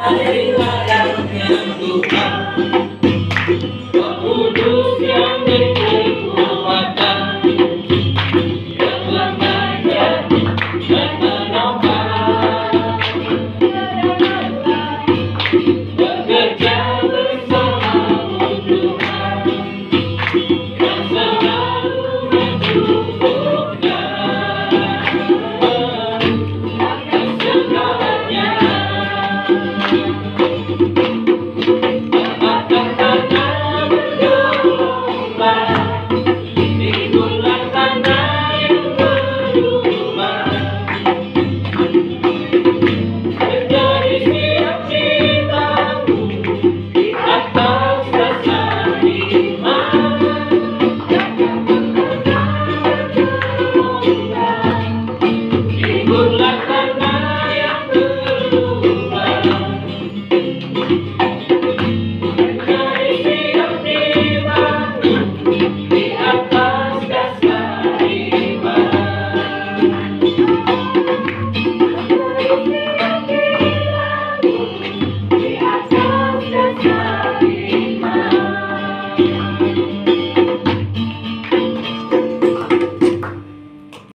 Tuhan, Kudus yang good